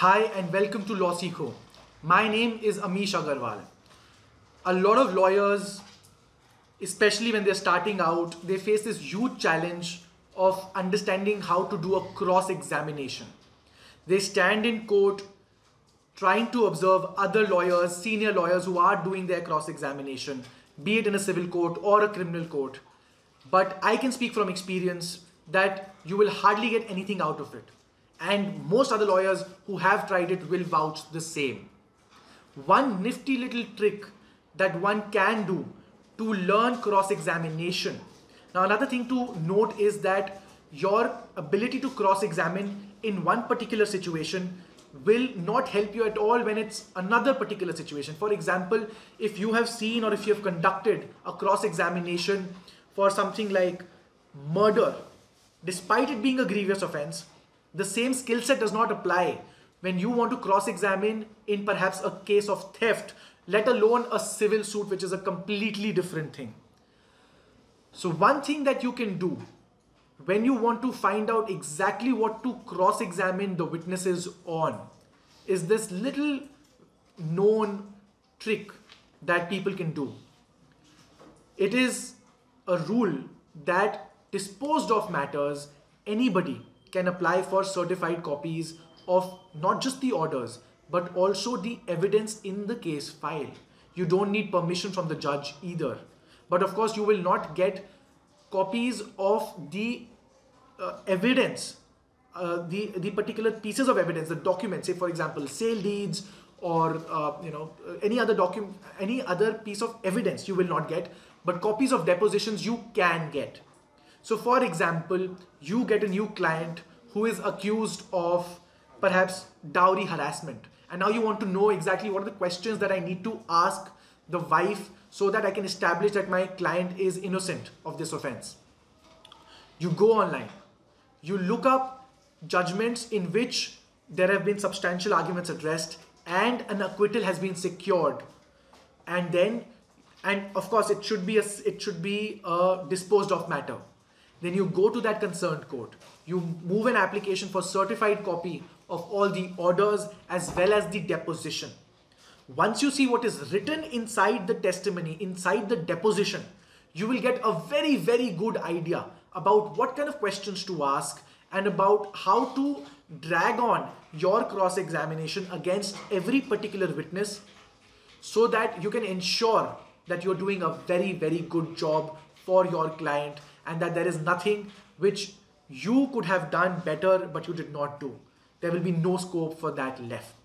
Hi and welcome to LawSikho. My name is Amish Aggarwala. A lot of lawyers, especially when they're starting out, they face this huge challenge of understanding how to do a cross examination. They stand in court trying to observe other lawyers, senior lawyers who are doing their cross examination, be it in a civil court or a criminal court. But I can speak from experience that you will hardly get anything out of it and most other lawyers who have tried it will vouch the same. One nifty little trick that one can do to learn cross examination. Now, another thing to note is that your ability to cross examine in one particular situation will not help you at all when it's another particular situation. For example, if you have seen or if you have conducted a cross examination for something like murder, despite it being a grievous offense, the same skill set does not apply when you want to cross examine in perhaps a case of theft, let alone a civil suit, which is a completely different thing. So, one thing that you can do when you want to find out exactly what to cross examine the witnesses on is this little known trick that people can do. It is a rule that disposed of matters, anybody can apply for certified copies of not just the orders but also the evidence in the case file. You don't need permission from the judge either. But of course, you will not get copies of the uh, evidence, uh, the the particular pieces of evidence, the documents. Say, for example, sale deeds or uh, you know any other document, any other piece of evidence. You will not get, but copies of depositions you can get. So, for example, you get a new client who is accused of perhaps dowry harassment, and now you want to know exactly what are the questions that I need to ask the wife so that I can establish that my client is innocent of this offense. You go online, you look up judgments in which there have been substantial arguments addressed and an acquittal has been secured. And then and of course it should be a it should be a disposed of matter then you go to that concerned court. You move an application for certified copy of all the orders as well as the deposition. Once you see what is written inside the testimony, inside the deposition, you will get a very, very good idea about what kind of questions to ask and about how to drag on your cross examination against every particular witness so that you can ensure that you're doing a very, very good job for your client and that there is nothing which you could have done better but you did not do. There will be no scope for that left.